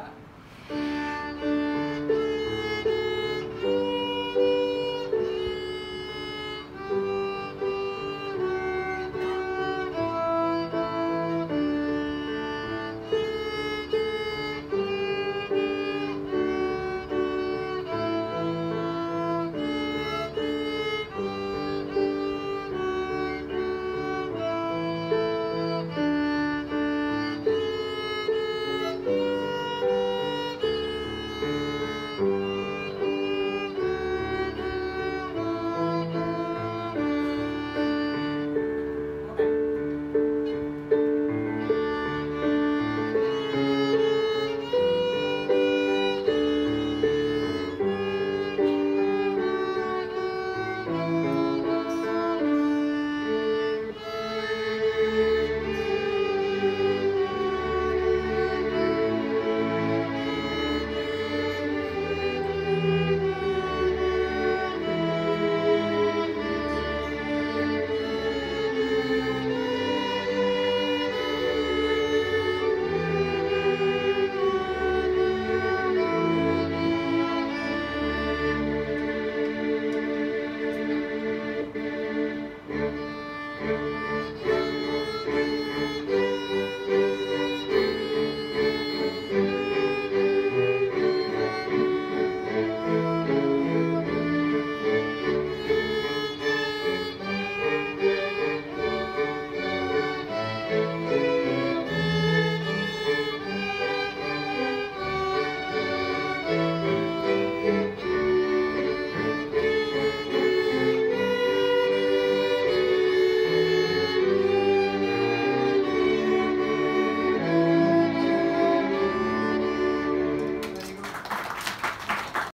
that.